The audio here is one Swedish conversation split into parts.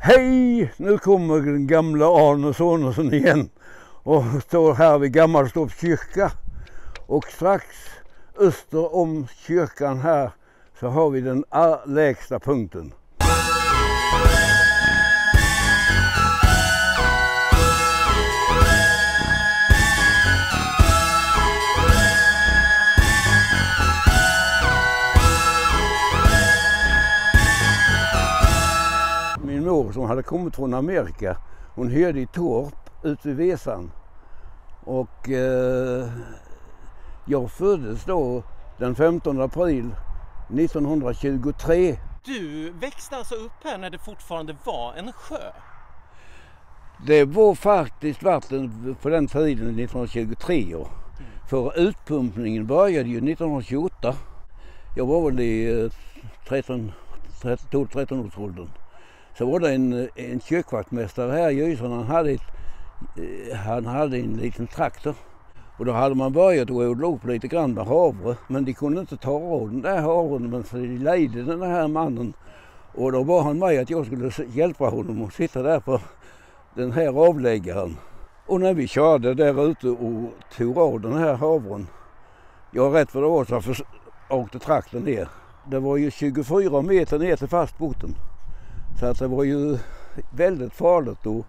Hej! Nu kommer den gamla Arne Sonesson igen och står här vid Gammalstorps kyrka. Och strax öster om kyrkan här så har vi den lägsta punkten. Som hade kommit från Amerika, hon hyrde i Torp ute vid Vesan. Och eh, jag föddes då den 15 april 1923. Du växte alltså upp här när det fortfarande var en sjö? Det var faktiskt vatten på den tiden 1923. Mm. För utpumpningen började ju 1928. Jag var väl i 13, 13 års åldern. Så var det en, en kyrkvaktmästare här i Ysarn. Han hade, ett, eh, han hade en liten traktor. Och då hade man börjat odla upp lite grann med havre. Men de kunde inte ta av den där havren. Men så de lejde den här mannen. Och då bad han mig att jag skulle hjälpa honom att sitta där på den här avläggaren. Och när vi körde där ute och tog av den här havren. Jag rätt för det var så åkte traktorn ner. Det var ju 24 meter ner till fast botten. Så att det var ju väldigt farligt att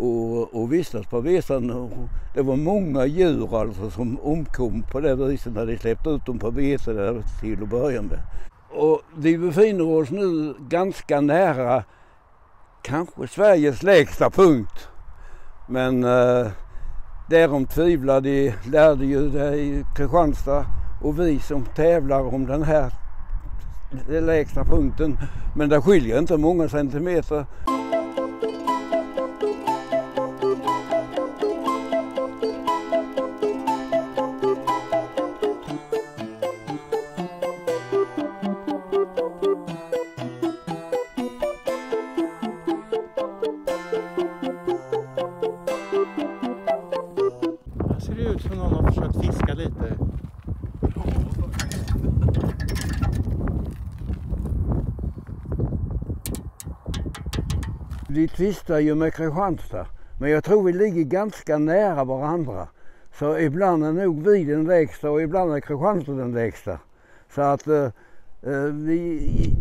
att, att vistas på Vesan. Det var många djur alltså som omkom på det viset när de släppte ut dem på bete där till att börja med. Och vi befinner oss nu ganska nära kanske Sveriges lägsta punkt. Men eh, därom tvivlar de lärde ju det i Kristianstad och vi som tävlar om den här lägsta punkten. Men det skiljer inte många centimeter. Vi tvistar ju med Kristianstad, men jag tror vi ligger ganska nära varandra. Så ibland är nog vi den lägsta och ibland är Kristianstad den lägsta. Så att eh, eh vi,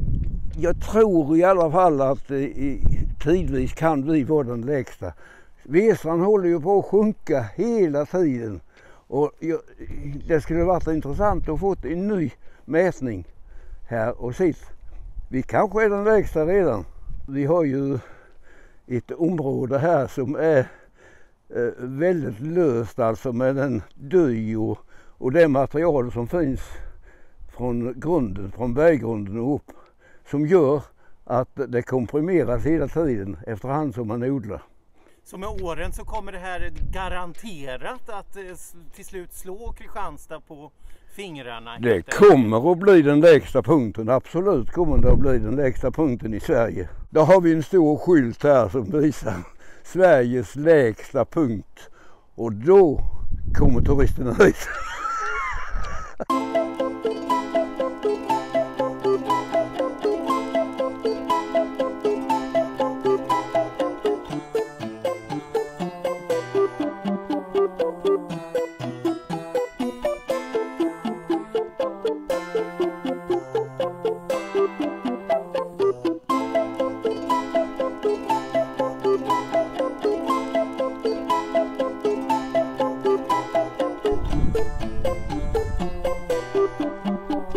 jag tror i alla fall att eh, tidvis kan vi vara den lägsta. Vesan håller ju på att sjunka hela tiden. Och jag, det skulle varit intressant att få en ny mätning här och sist. Vi kanske är den lägsta redan. Vi har ju ett område här som är eh, väldigt löst alltså med den dy och, och det material som finns från grunden, från berggrunden och upp som gör att det komprimeras hela tiden efterhand som man odlar. Så med åren så kommer det här garanterat att eh, till slut slå Kristianstad på fingrarna? Det kommer att bli den lägsta punkten, absolut kommer det att bli den lägsta punkten i Sverige. Då har vi en stor skylt här som visar Sveriges lägsta punkt och då kommer turisterna hit.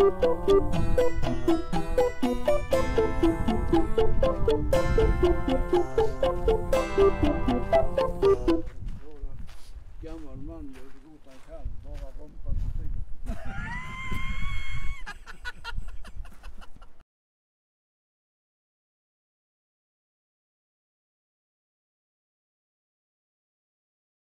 フフフフ。